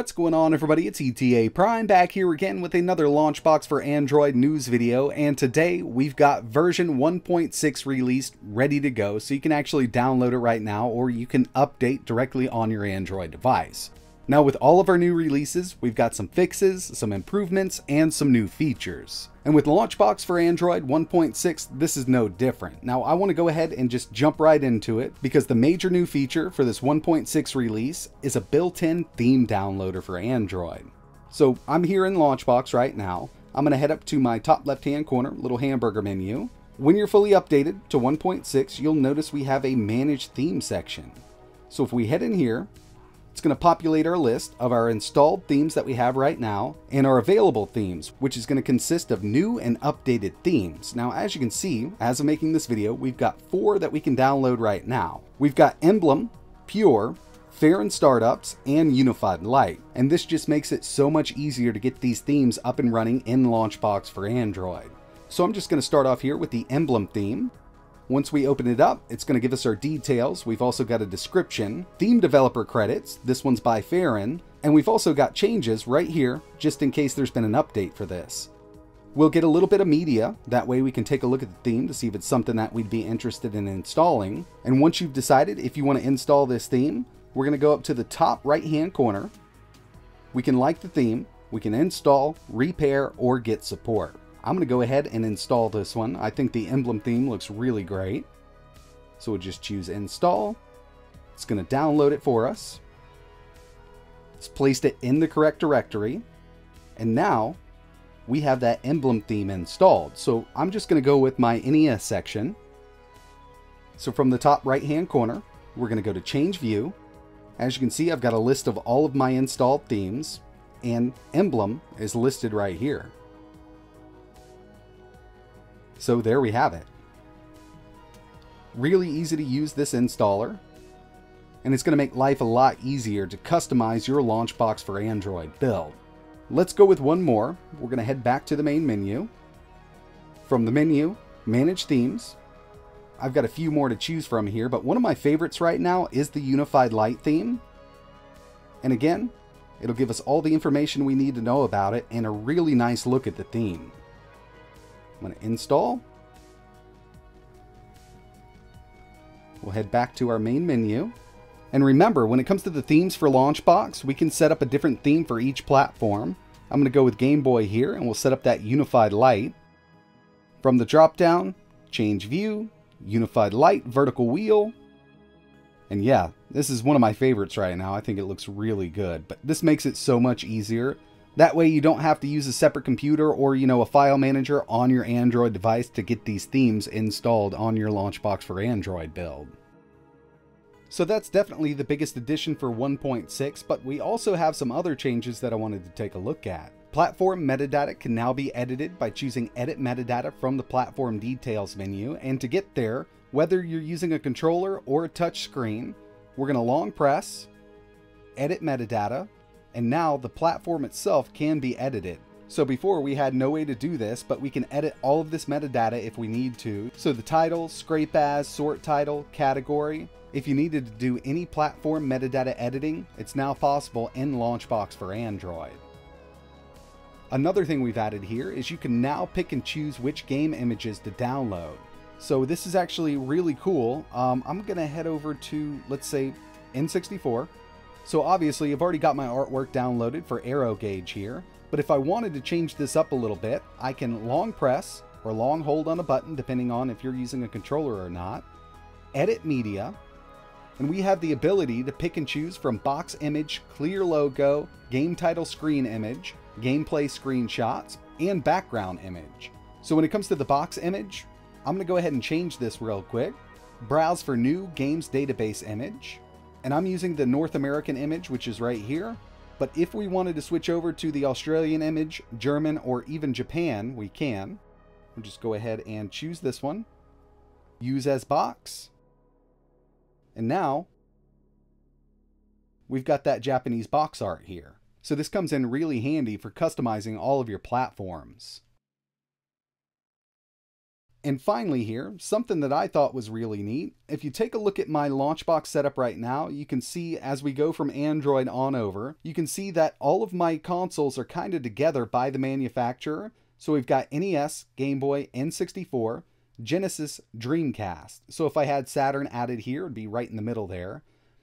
What's going on everybody, it's ETA Prime back here again with another Launchbox for Android news video. And today we've got version 1.6 released ready to go. So you can actually download it right now or you can update directly on your Android device. Now with all of our new releases, we've got some fixes, some improvements, and some new features. And with Launchbox for Android 1.6, this is no different. Now I want to go ahead and just jump right into it because the major new feature for this 1.6 release is a built-in theme downloader for Android. So I'm here in Launchbox right now. I'm going to head up to my top left-hand corner, little hamburger menu. When you're fully updated to 1.6, you'll notice we have a Manage Theme section. So if we head in here, it's going to populate our list of our installed themes that we have right now and our available themes, which is going to consist of new and updated themes. Now, as you can see, as of making this video, we've got four that we can download right now. We've got Emblem, Pure, Fair and Startups, and Unified Light. And this just makes it so much easier to get these themes up and running in Launchbox for Android. So I'm just going to start off here with the Emblem theme. Once we open it up, it's going to give us our details. We've also got a description, theme developer credits, this one's by Farron, and we've also got changes right here, just in case there's been an update for this. We'll get a little bit of media, that way we can take a look at the theme to see if it's something that we'd be interested in installing. And once you've decided if you want to install this theme, we're going to go up to the top right hand corner. We can like the theme, we can install, repair, or get support. I'm going to go ahead and install this one. I think the emblem theme looks really great. So we'll just choose install. It's going to download it for us. It's placed it in the correct directory. And now we have that emblem theme installed. So I'm just going to go with my NES section. So from the top right hand corner, we're going to go to change view. As you can see, I've got a list of all of my installed themes and emblem is listed right here. So there we have it. Really easy to use this installer, and it's going to make life a lot easier to customize your Launchbox for Android build. Let's go with one more. We're going to head back to the main menu. From the menu, Manage Themes. I've got a few more to choose from here, but one of my favorites right now is the Unified Light theme. And again, it'll give us all the information we need to know about it and a really nice look at the theme. I'm going to install. We'll head back to our main menu. And remember, when it comes to the themes for Launchbox, we can set up a different theme for each platform. I'm going to go with Game Boy here, and we'll set up that Unified Light. From the drop-down, change view, Unified Light, vertical wheel. And yeah, this is one of my favorites right now. I think it looks really good. But this makes it so much easier that way you don't have to use a separate computer or, you know, a file manager on your Android device to get these themes installed on your Launchbox for Android build. So that's definitely the biggest addition for 1.6, but we also have some other changes that I wanted to take a look at. Platform metadata can now be edited by choosing Edit Metadata from the Platform Details menu, and to get there, whether you're using a controller or a touch screen, we're going to long press, Edit Metadata, and now the platform itself can be edited. So before we had no way to do this, but we can edit all of this metadata if we need to. So the title, scrape as, sort title, category. If you needed to do any platform metadata editing, it's now possible in Launchbox for Android. Another thing we've added here is you can now pick and choose which game images to download. So this is actually really cool. Um, I'm gonna head over to, let's say, N64. So obviously I've already got my artwork downloaded for Aero Gauge here, but if I wanted to change this up a little bit, I can long press or long hold on a button depending on if you're using a controller or not, edit media, and we have the ability to pick and choose from box image, clear logo, game title screen image, gameplay screenshots, and background image. So when it comes to the box image, I'm going to go ahead and change this real quick. Browse for new games database image and I'm using the North American image, which is right here. But if we wanted to switch over to the Australian image, German, or even Japan, we can. We'll just go ahead and choose this one. Use as box. And now, we've got that Japanese box art here. So this comes in really handy for customizing all of your platforms. And finally here, something that I thought was really neat, if you take a look at my Launchbox setup right now, you can see as we go from Android on over, you can see that all of my consoles are kind of together by the manufacturer. So we've got NES, Game Boy, N64, Genesis, Dreamcast. So if I had Saturn added here, it'd be right in the middle there.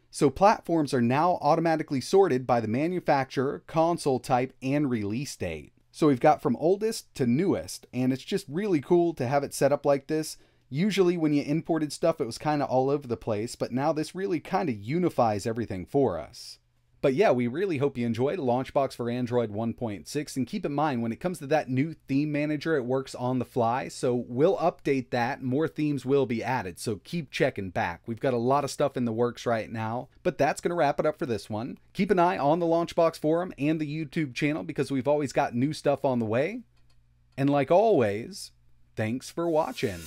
So platforms are now automatically sorted by the manufacturer, console type, and release date. So we've got from oldest to newest, and it's just really cool to have it set up like this. Usually when you imported stuff, it was kind of all over the place, but now this really kind of unifies everything for us. But yeah, we really hope you enjoyed Launchbox for Android 1.6. And keep in mind, when it comes to that new theme manager, it works on the fly. So we'll update that. More themes will be added. So keep checking back. We've got a lot of stuff in the works right now. But that's going to wrap it up for this one. Keep an eye on the Launchbox forum and the YouTube channel because we've always got new stuff on the way. And like always, thanks for watching.